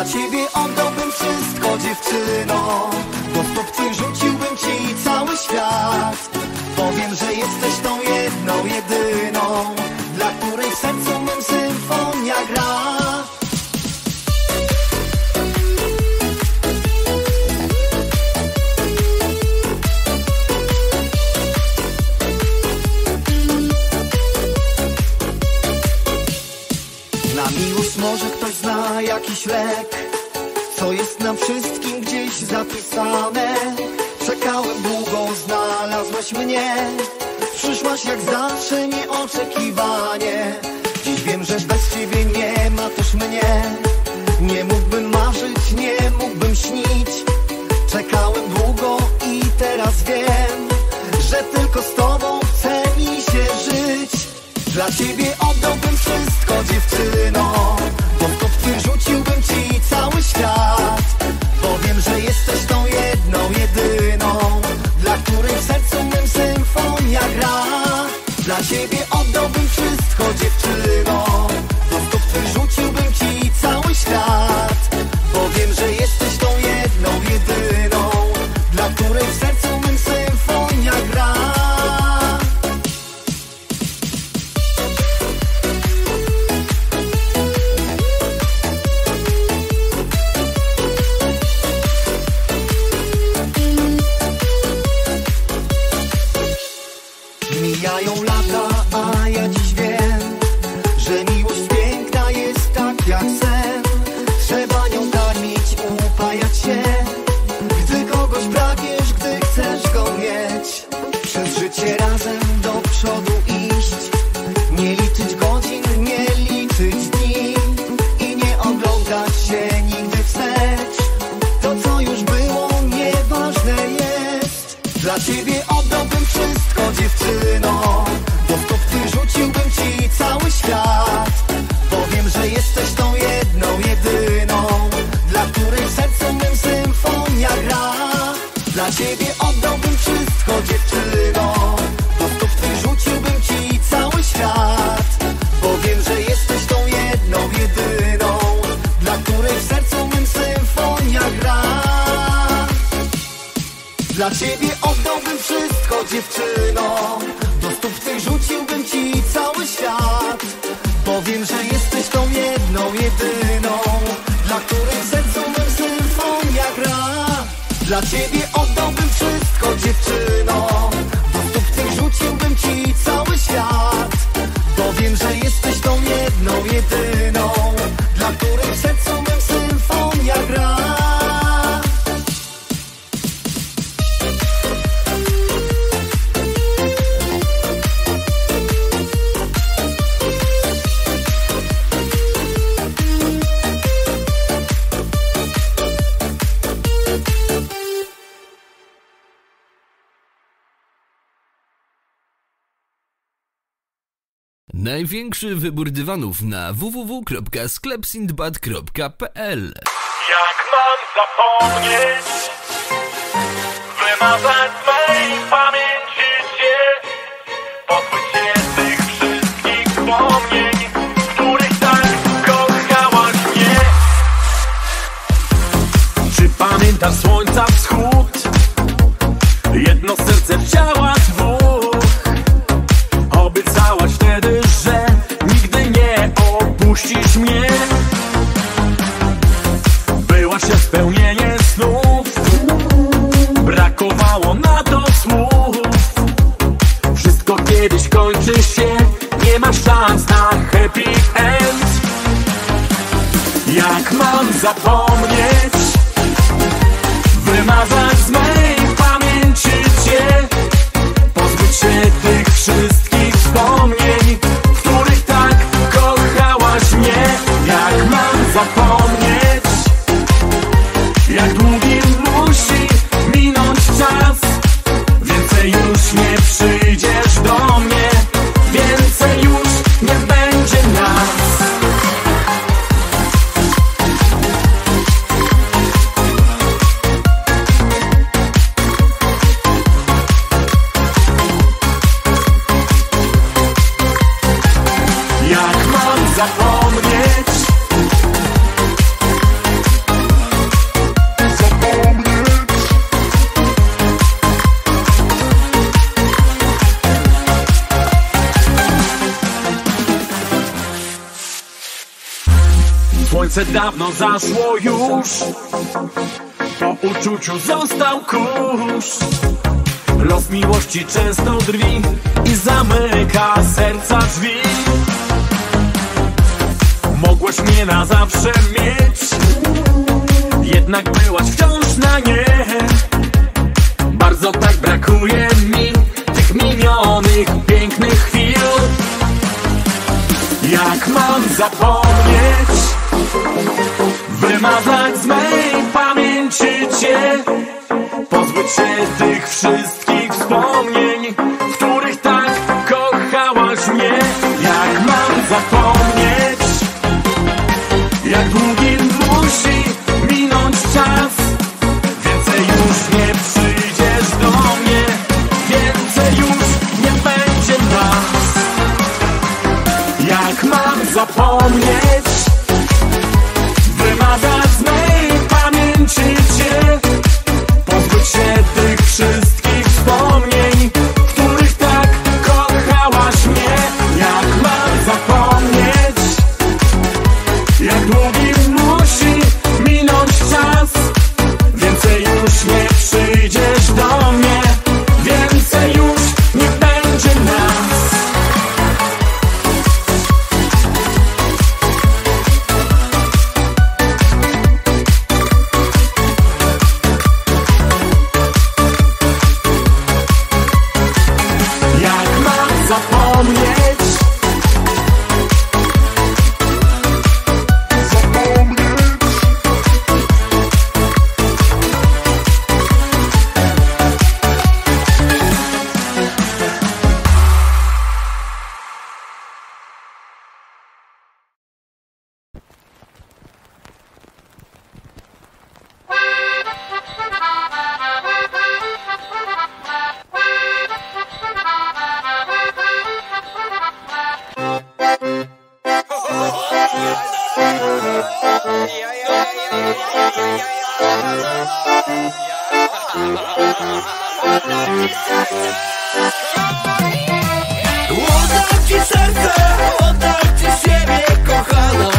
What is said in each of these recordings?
Dla ciebie oddałbym wszystko dziewczyno Do twych rzuciłbym ci cały świat. Powiem, że jesteś tą jedną, jedyną lek Co jest nam wszystkim gdzieś zapisane. Czekałem długo, znalazłaś mnie. Przyszłaś jak zawsze nieoczekiwanie. Dziś wiem, że bez ciebie nie ma też mnie. Nie mógłbym marzyć, nie mógłbym śnić. Czekałem długo i teraz wiem Że tylko z tobą chce mi się żyć. Dla ciebie ciebie oddałbym wszystko dziewczyno Dla ciebie Największy wybór dywanów na www.sklepsindbad.pl Jak mam zapomnieć Wymazać z mej pamięci cię Pozbyć się tych wszystkich wspomnień których tak kochałaś mnie. Czy pamiętasz słońca wschód? Jedno serce wciała spełnienie snów. Brakowało na to słów. Wszystko kiedyś kończy się Nie ma szans na happy end. Jak mam zapomnieć? Wymazać z mej pamięci cię. Pozbyć się tych wszystkich wspomnień których tak kochałaś mnie. Jak mam zapomnieć serce dawno zaszło już. Po uczuciu został kurz. Los miłości często drwi I zamyka serca drzwi. Mogłeś mnie na zawsze mieć Jednak byłaś wciąż na nie. Bardzo tak brakuje mi Tych minionych, pięknych chwil. Jak mam zapomnieć Wymazać z mej pamięci Cię Pozbyć się tych wszystkich wspomnień W Oddam siebie, kochana.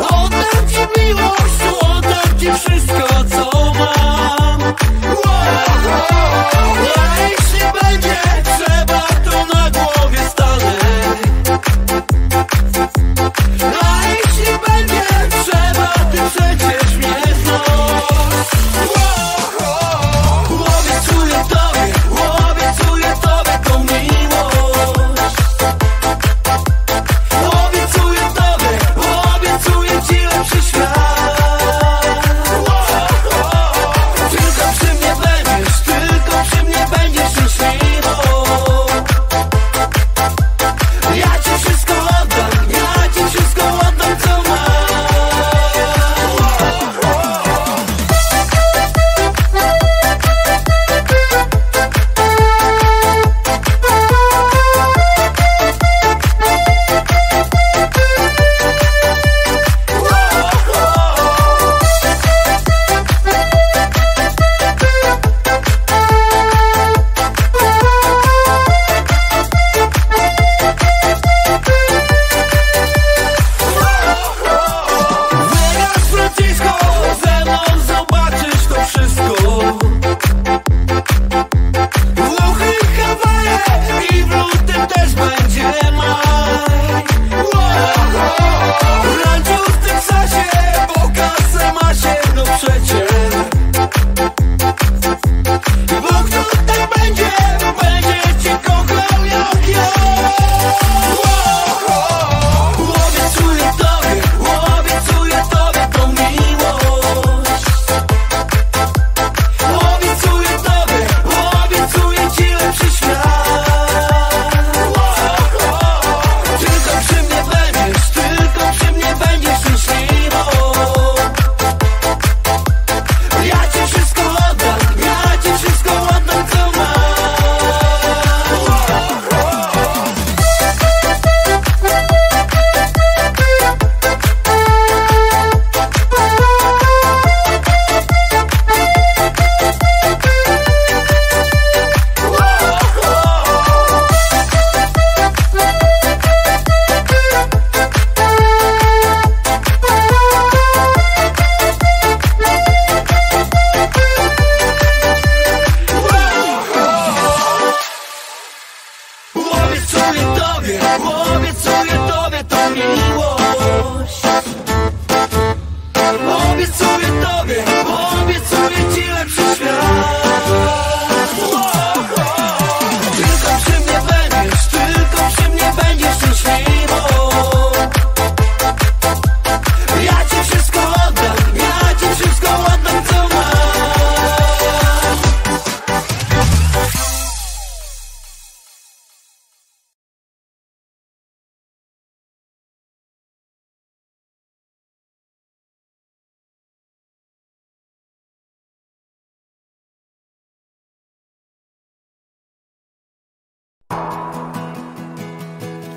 Oddam miłość, oddam wszystko, co mam. A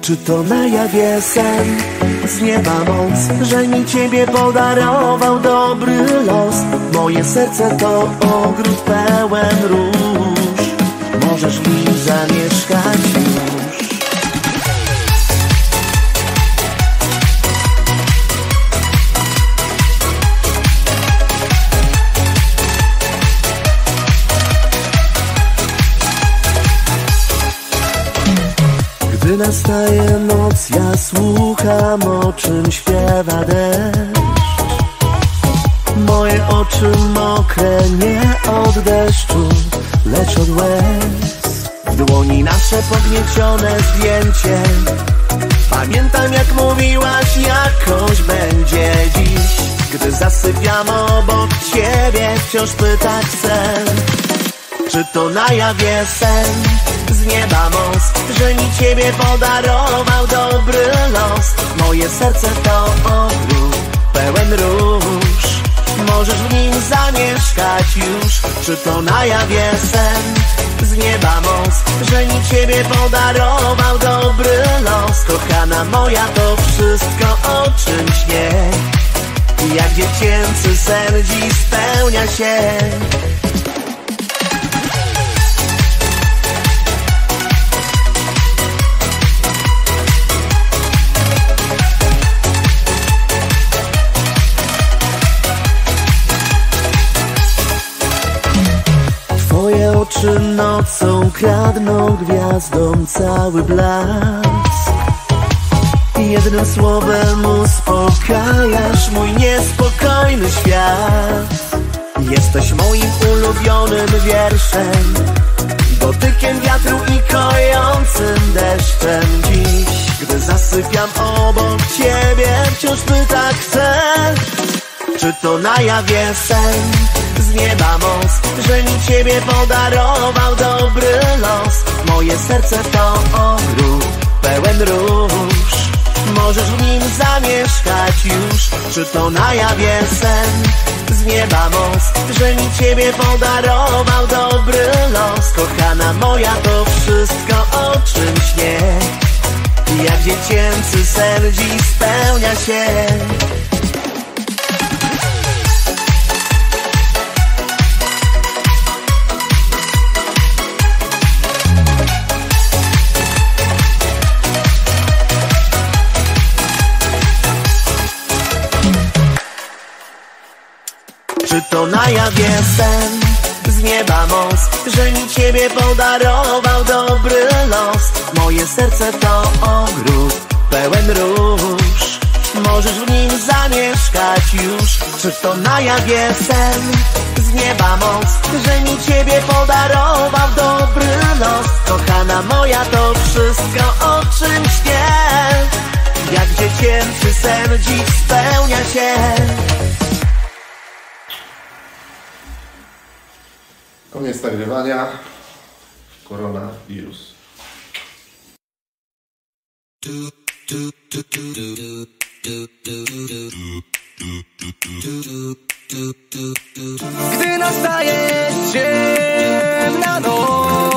Czy to na jawie sen z nieba moc, że mi ciebie podarował dobry los? Moje serce to ogród pełen róż, możesz w nim zamieszkać już. Nastaje noc, ja słucham o czym śpiewa deszcz. Moje oczy mokre nie od deszczu, lecz od łez. W dłoni nasze pogniecione zdjęcie Pamiętam jak mówiłaś, jakoś będzie dziś. Gdy zasypiam obok ciebie, wciąż pytać chcę czy to na jawie sen z nieba most, że mi ciebie podarował dobry los? Moje serce to ogród pełen róż, możesz w nim zamieszkać już. Czy to na jawie sen z nieba most, że mi ciebie podarował dobry los? Kochana moja, to wszystko o czym śnie, jak dziecięcy sen dziś spełnia się. Cały blask. Jednym słowem uspokajasz mój niespokojny świat. Jesteś moim ulubionym wierszem Dotykiem wiatru i kojącym deszczem. Dziś, gdy zasypiam obok ciebie Wciąż pytać chcę czy to na jawie sen z nieba most, że mi ciebie podarował dobry los? Moje serce to ogród pełen róż, możesz w nim zamieszkać już. Czy to na jawie sen z nieba most, że mi ciebie podarował dobry los? Kochana moja, to wszystko o czym śnie, jak dziecięcy sen dziś spełnia się. To na jawie sen z nieba most, że mi ciebie podarował dobry los? Moje serce to ogród pełen róż, możesz w nim zamieszkać już. Czy to na jawie sen z nieba most, że mi ciebie podarował dobry los? Kochana moja, to wszystko o czym śnię, jak dziecięcy sen dziś spełnia się. Koniec nagrywania. Koronawirus. Gdy nastaje ciemna noc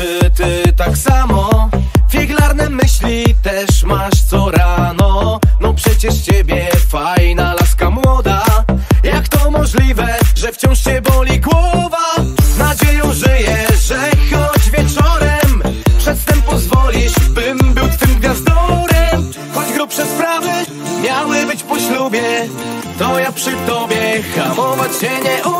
czy ty tak samo? Figlarne myśli też masz co rano. No przecież ciebie fajna laska młoda. Jak to możliwe, że wciąż cię boli głowa? Nadzieją żyję, że choć wieczorem Przedtem pozwolisz, bym był twym gwiazdorem. Choć grubsze sprawy miały być po ślubie To ja przy tobie hamować się nie umiem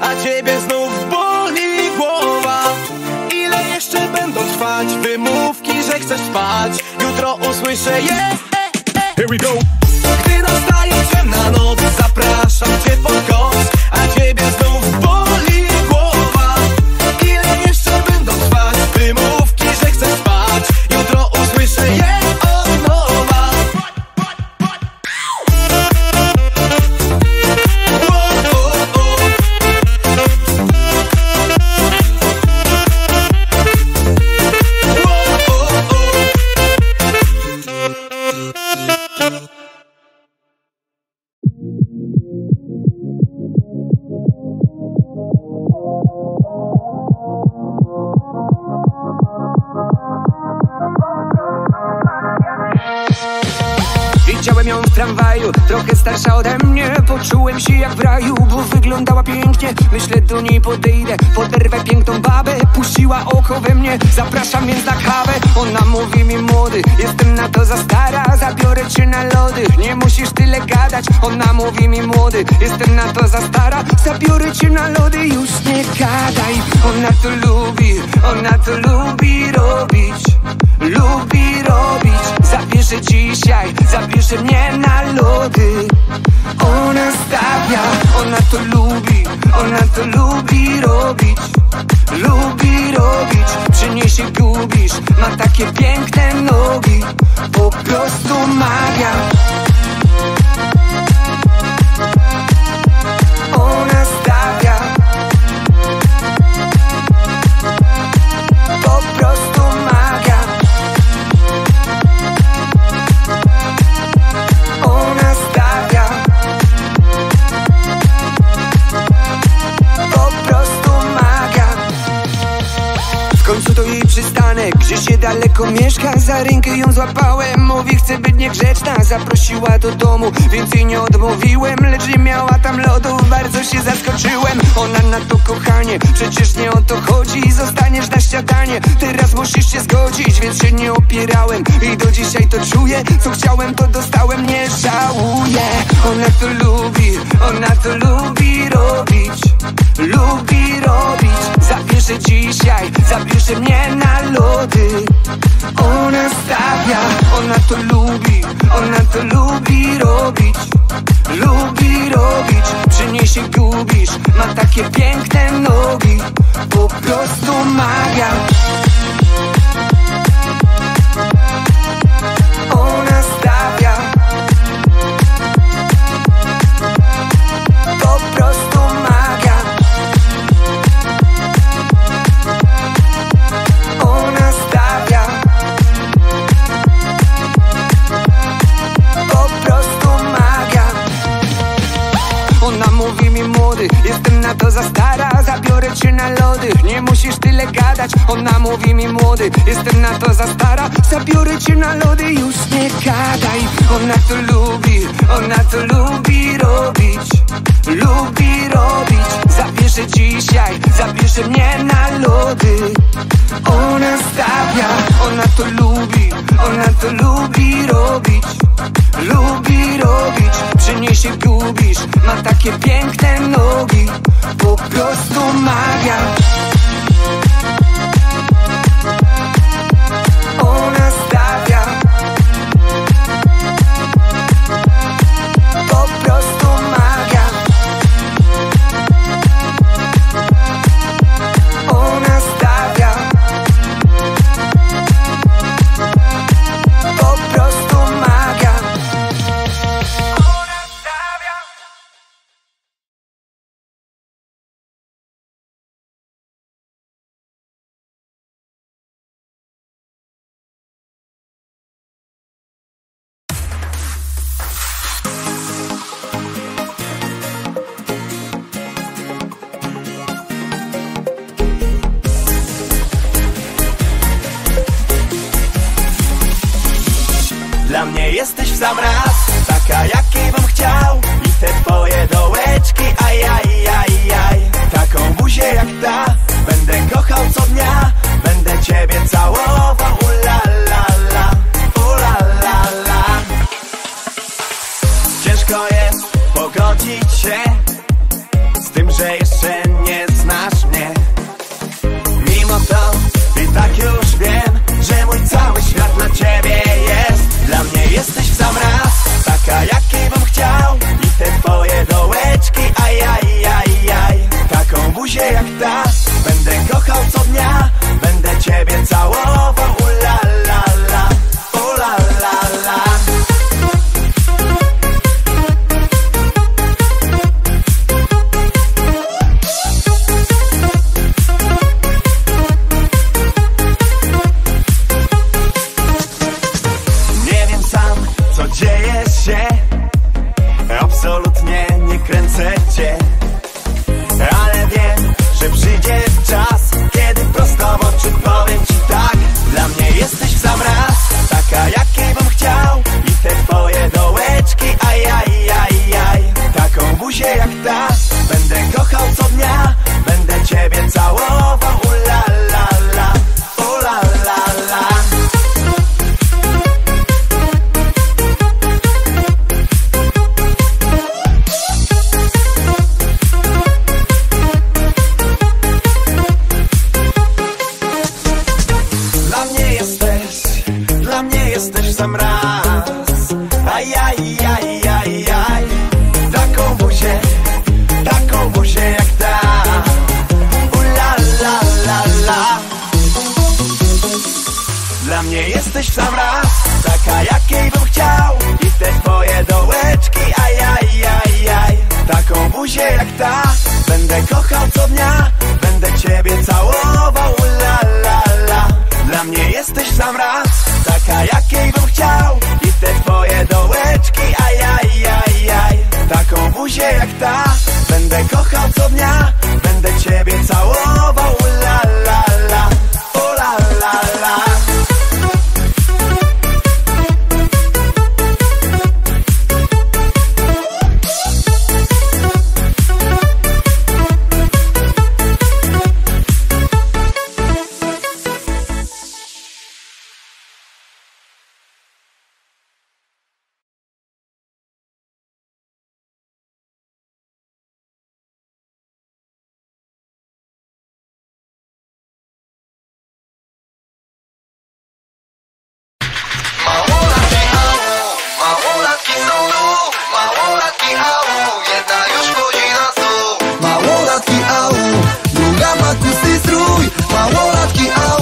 a ciebie znów boli głowa. Ile jeszcze będą trwać wymówki, że chcesz spać? Jutro usłyszę je. Here we go. Gdy nastaje ciemna noc, zapraszam cię pod koc, a ciebie znów gadać. Ona mówi mi młody, jestem na to za stara. Zabiorę cię na lody, już nie gadaj. Ona to lubi, ona to lubi robić. Lubi robić, zabierze dzisiaj Zabierze mnie na lody. Ona stawia, ona to lubi Ona to lubi robić. Lubi robić, przy niej się gubisz Ma takie piękne mieszka Za rękę ją złapałem. Mówi chce być niegrzeczna. Zaprosiła do domu Więc jej nie odmówiłem. Lecz nie miała tam lodów Bardzo się zaskoczyłem. Ona na to kochanie Przecież nie o to chodzi. Zostaniesz na śniadanie Teraz musisz się zgodzić Więc się nie opierałem. I do dzisiaj to czuję Co chciałem to dostałem. Nie żałuję. Ona to lubi Ona to lubi robić Lubi robić. Zabierze dzisiaj Zabierze mnie na lody. Ona stawia Ona to lubi Ona to lubi robić. Lubi robić Przy niej się gubisz. Ma takie piękne nogi Po prostu magia za stara Zabiorę cię na lody, nie musisz tyle gadać Ona mówi mi młody, jestem na to za stara Zabiorę cię na lody, już nie gadaj Ona to lubi, ona to lubi robić. Lubi robić, zabierze dzisiaj Zabierze mnie na lody. Ona stawia, ona to lubi Ona to lubi robić Lubi robić, przy niej się gubisz. Ma takie piękne nogi Po prostu magia Stój, małolatki, ale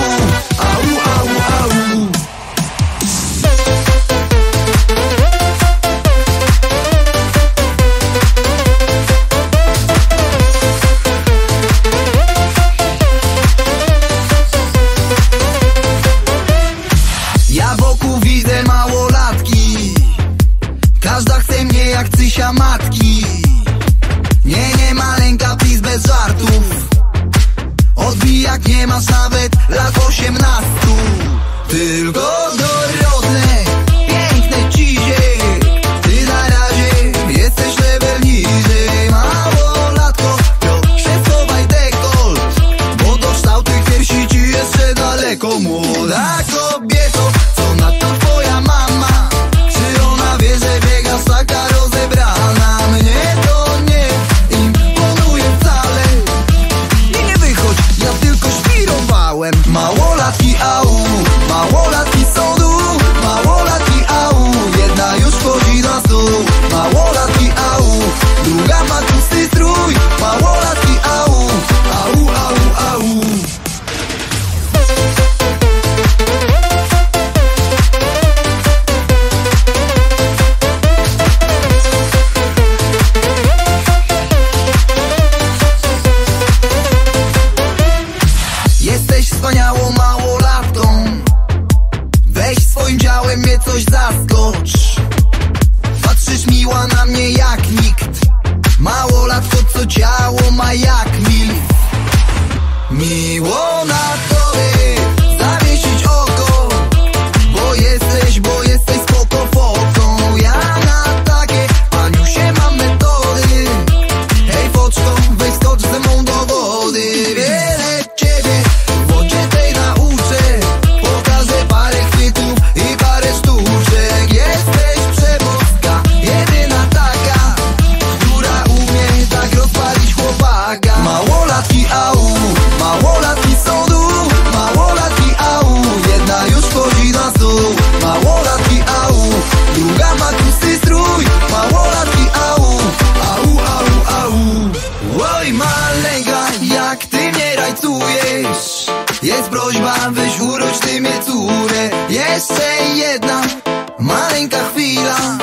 ma in carfila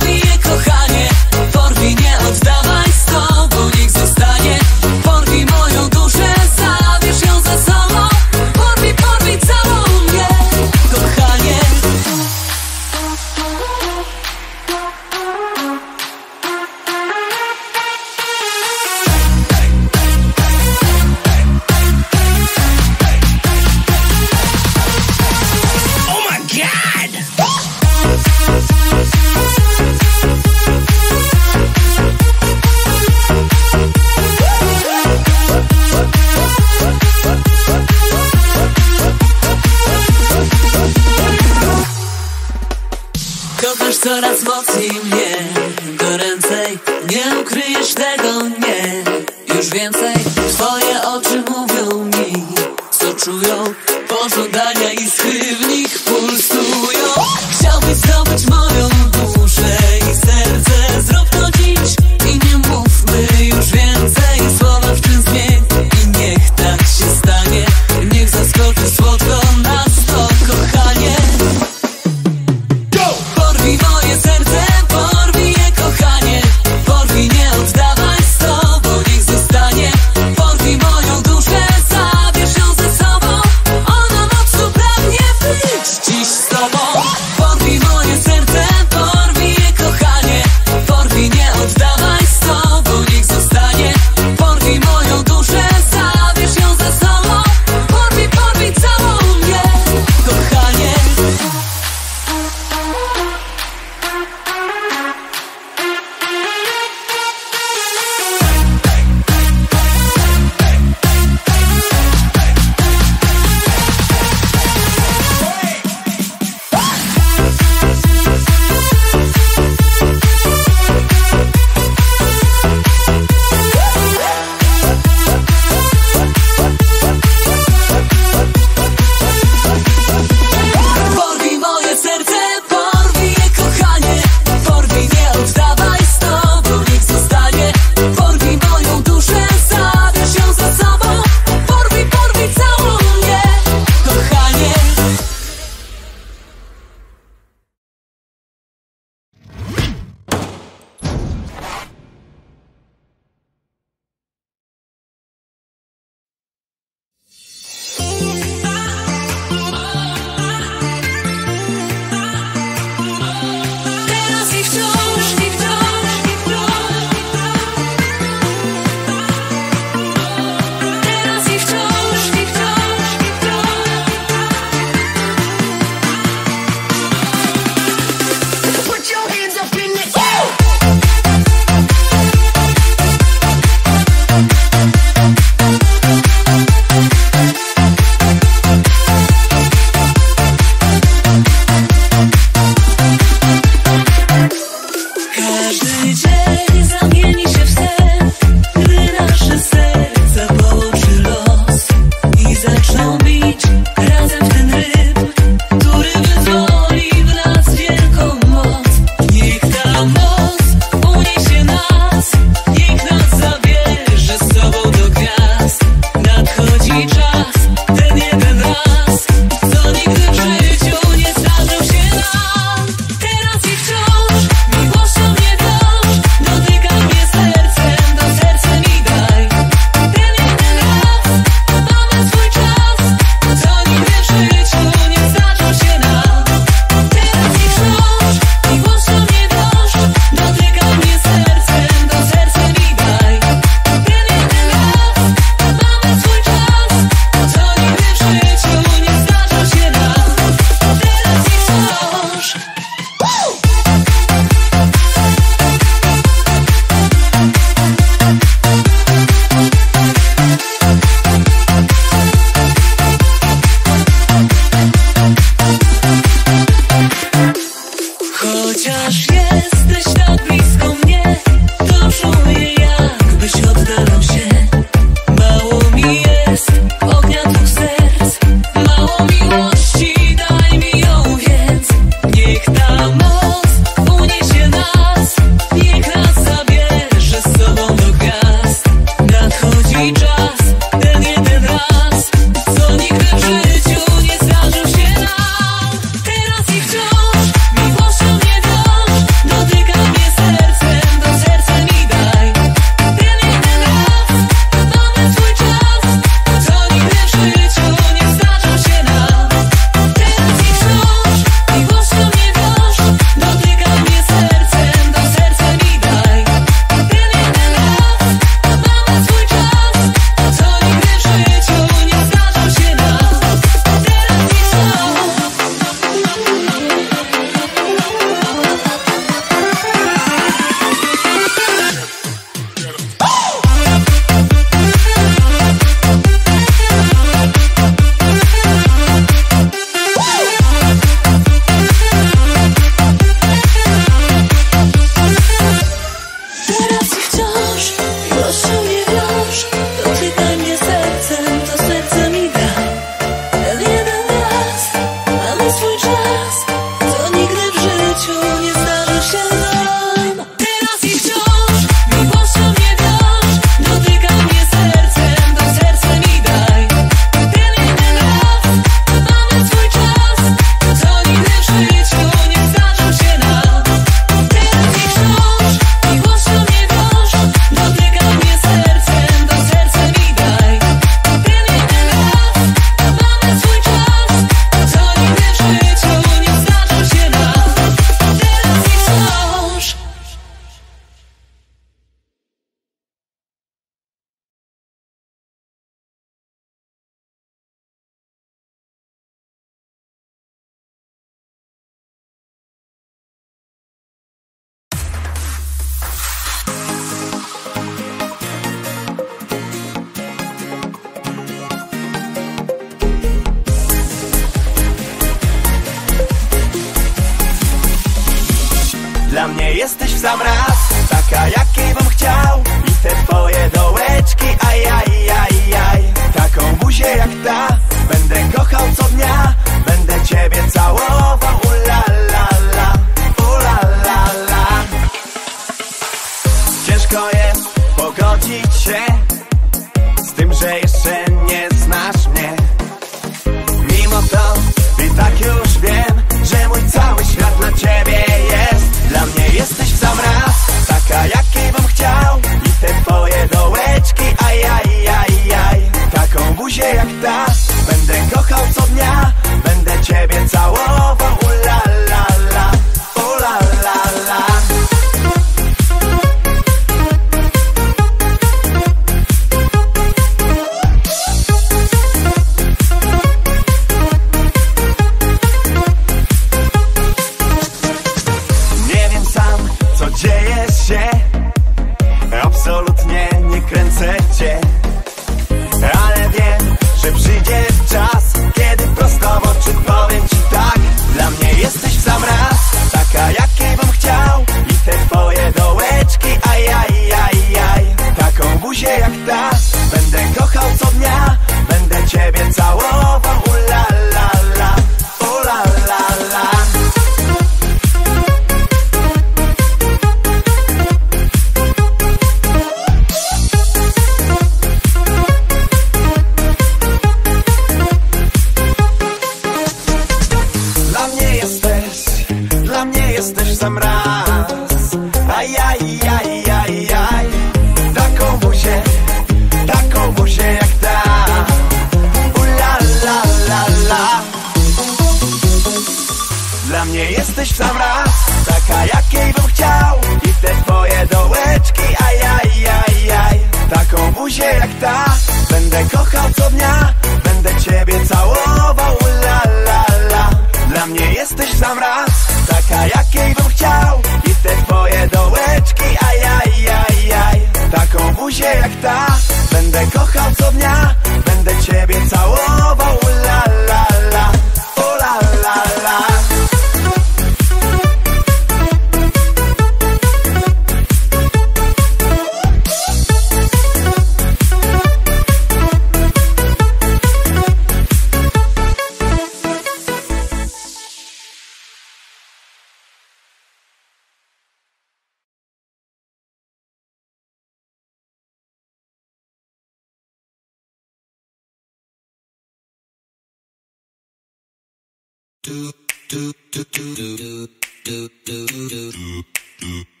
do do do. do do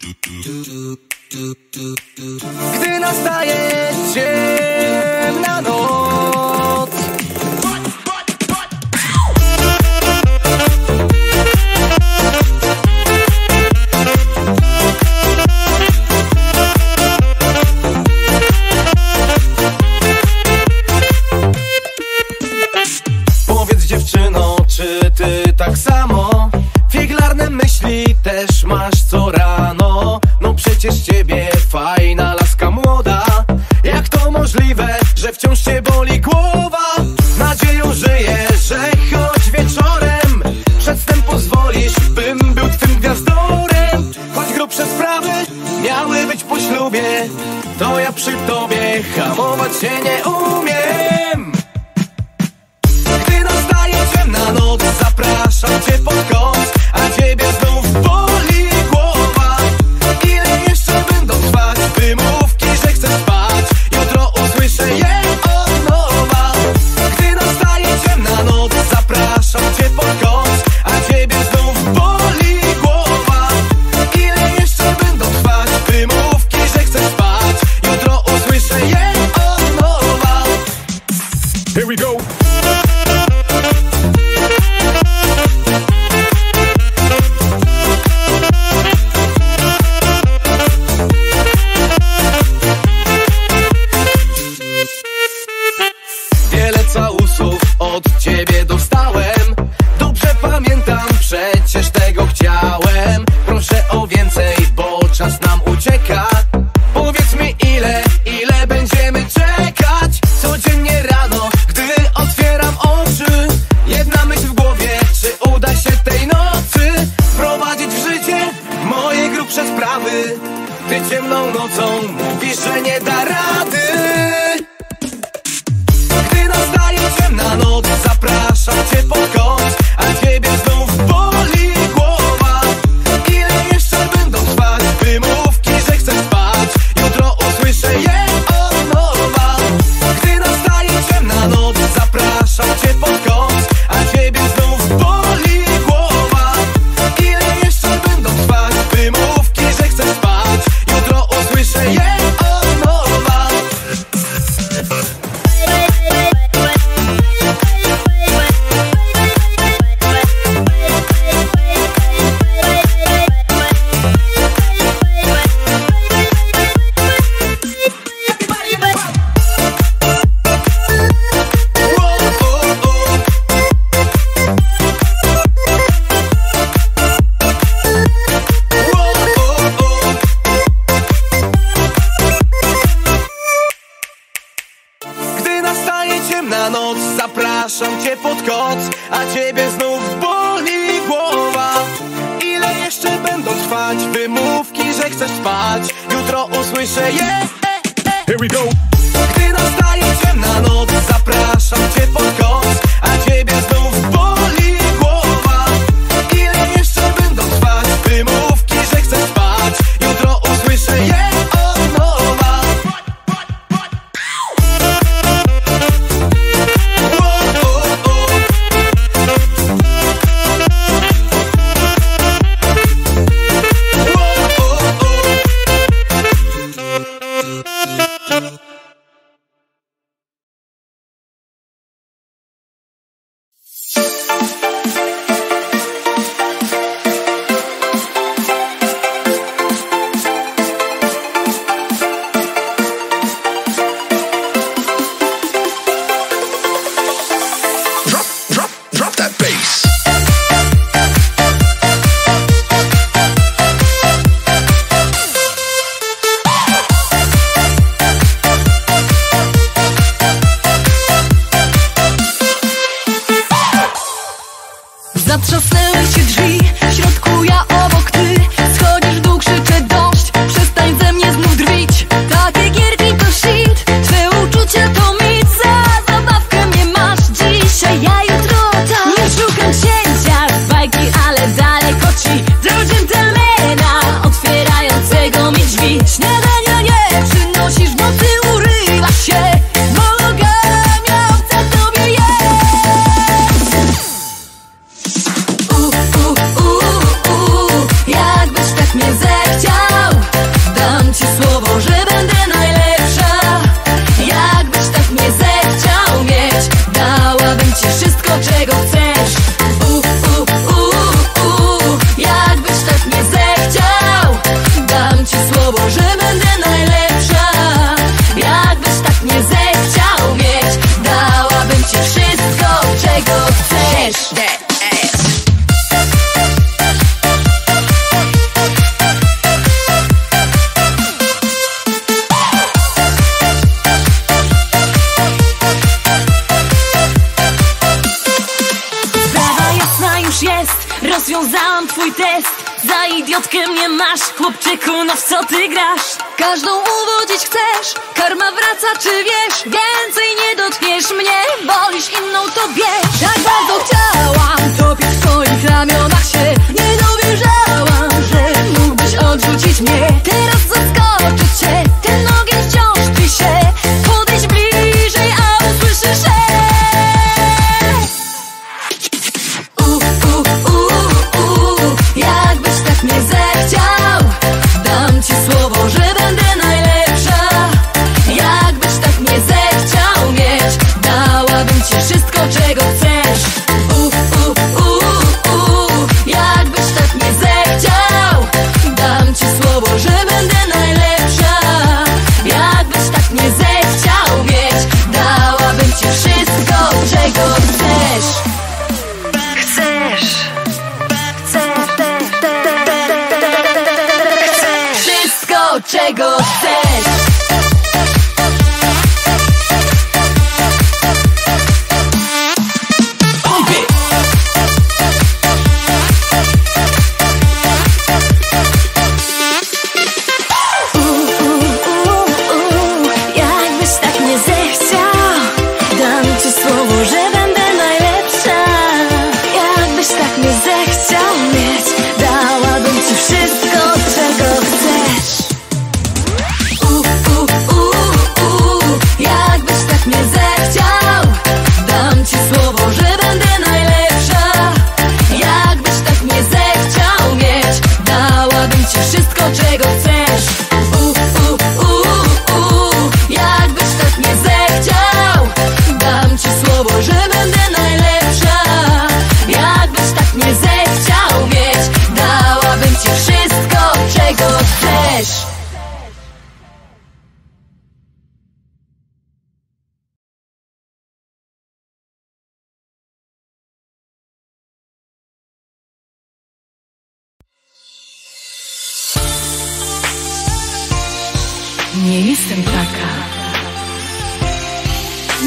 Nie jestem taka.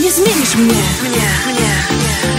Nie zmienisz mnie. Nie, nie, nie,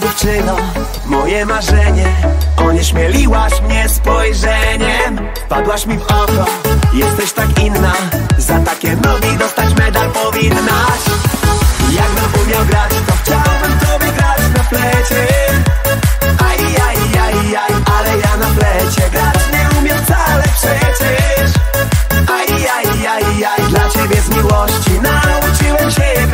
Dziewczyno, moje marzenie. Onieśmieliłaś mnie spojrzeniem. Padłaś mi w oko, jesteś tak inna. Za takie nogi dostać medal powinnaś. Jakbym umiał grać, to chciałbym tobie grać na plecie Aj, aj, aj, aj, ale ja na plecie grać nie umiem wcale przecież. Aj, aj, aj, aj, dla ciebie z miłości nauczyłem się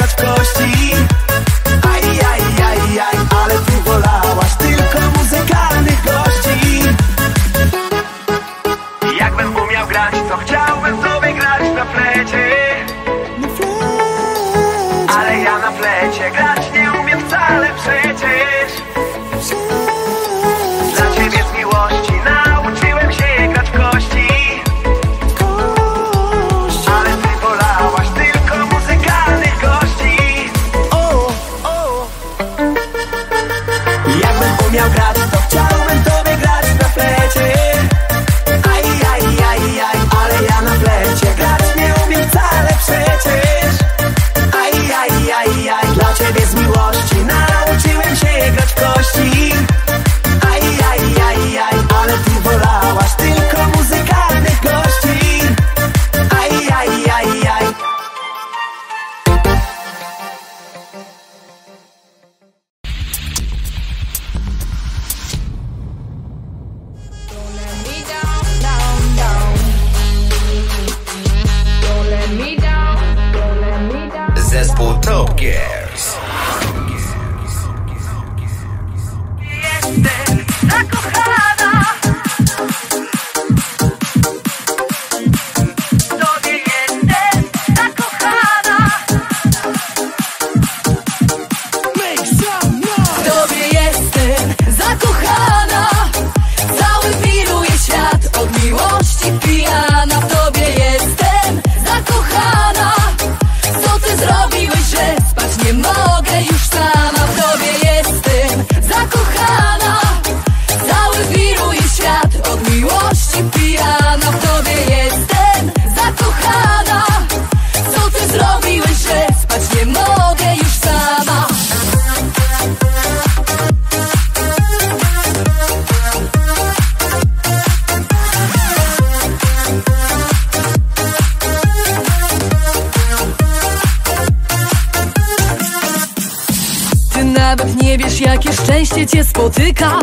Wiesz jakie szczęście cię spotyka?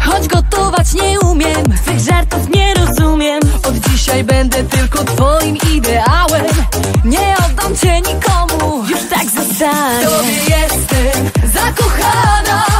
Choć gotować nie umiem Tych żartów nie rozumiem. Od dzisiaj będę tylko twoim ideałem. Nie oddam cię nikomu. Już tak zostanie. Tobie jestem zakochana.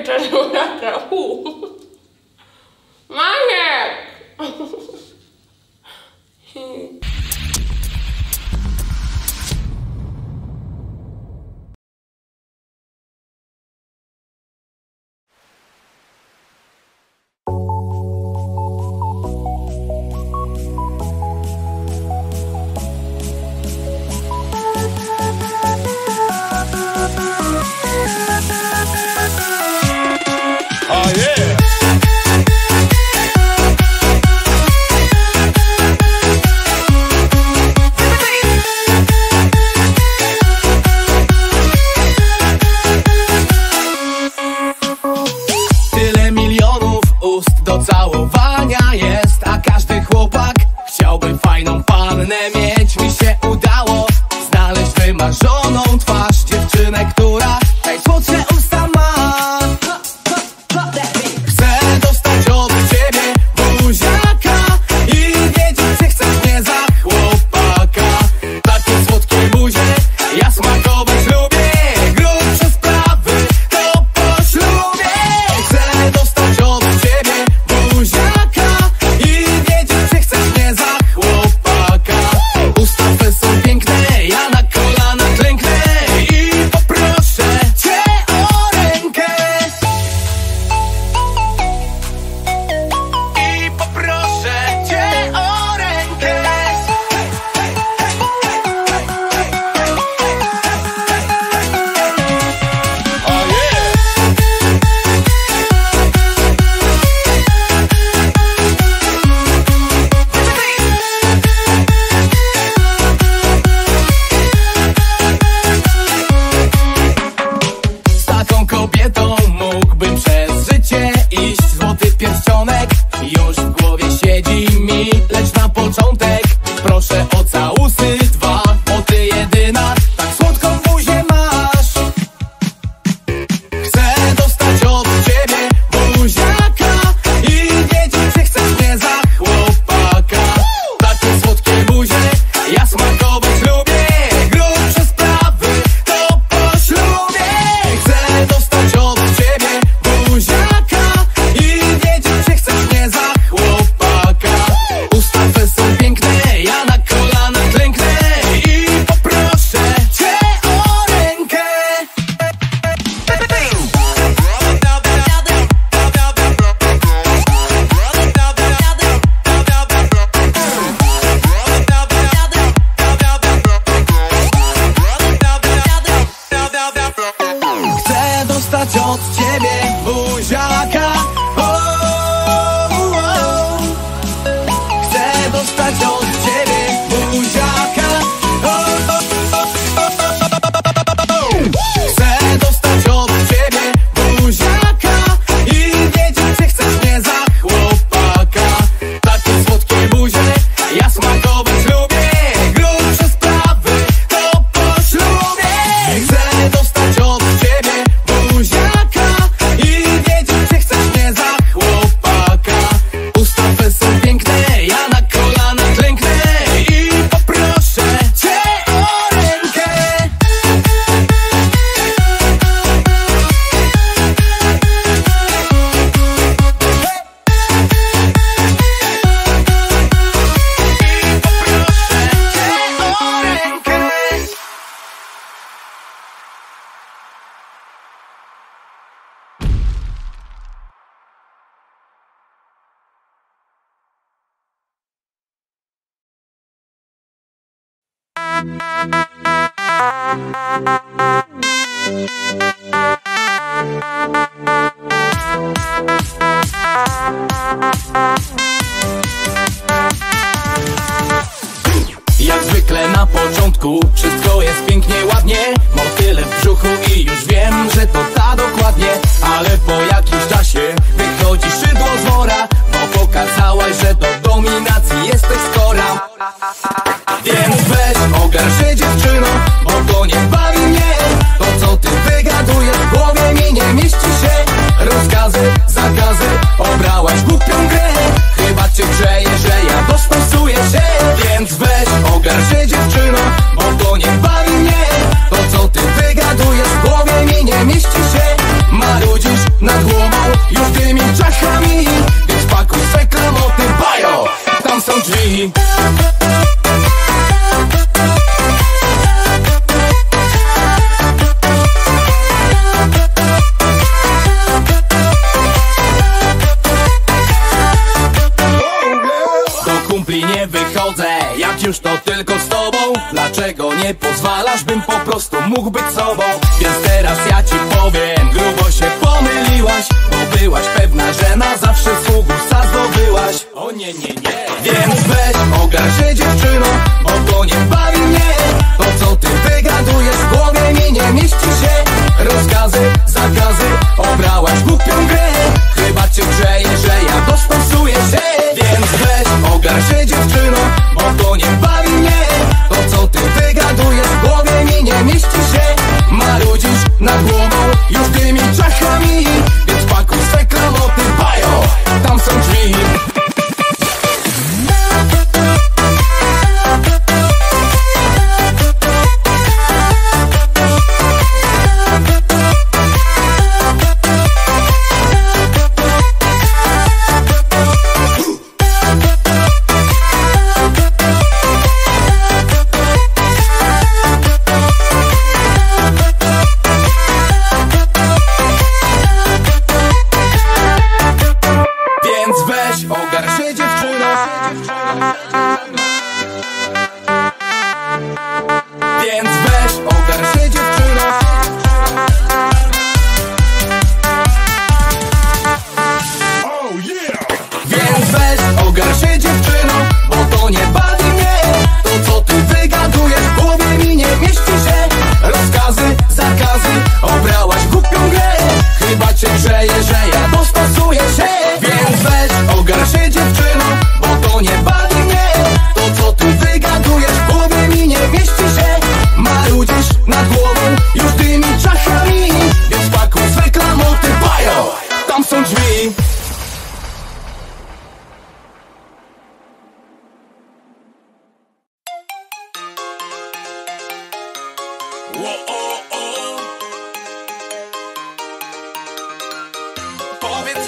Mnie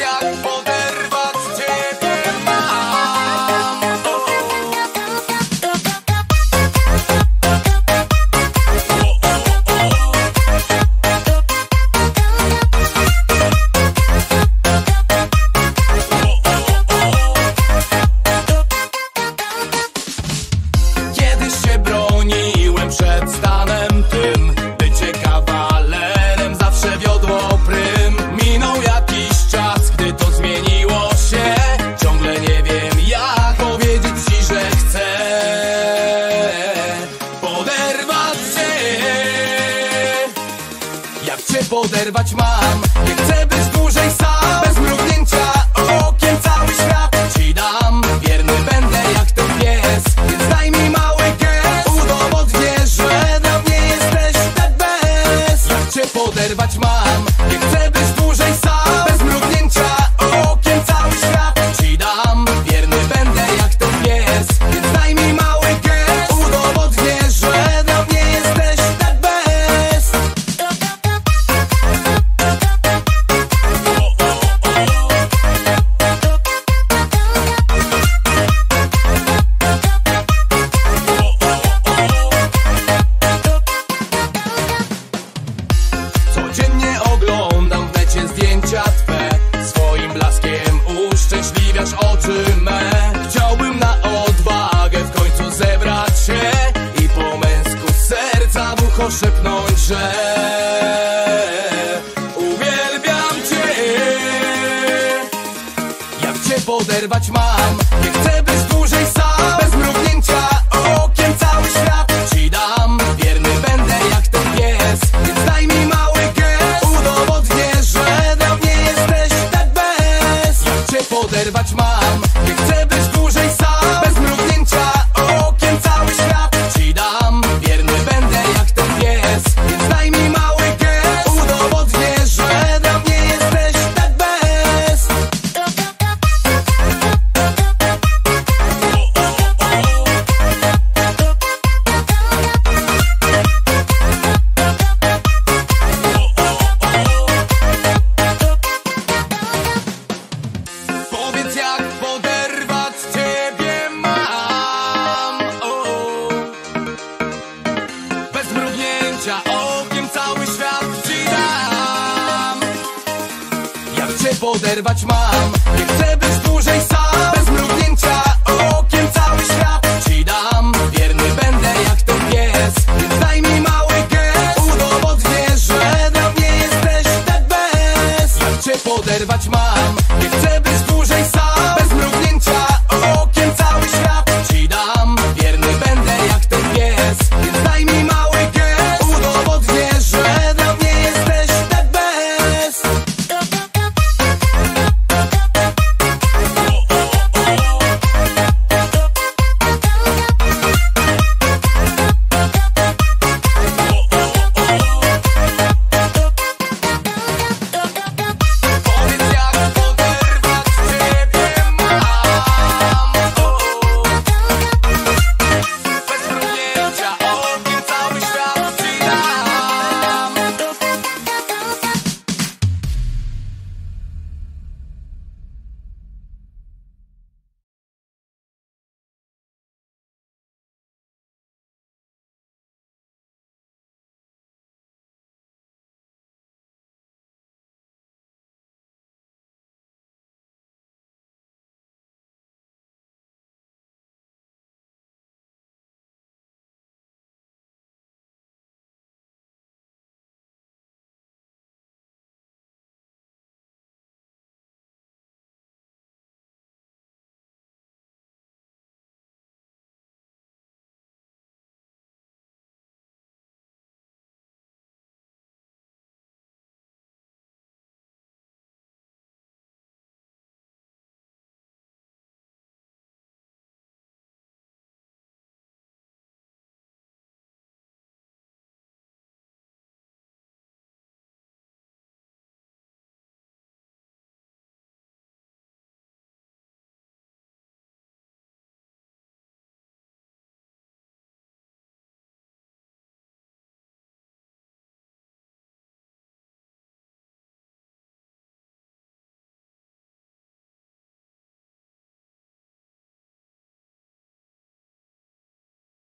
yeah. Watch, mom.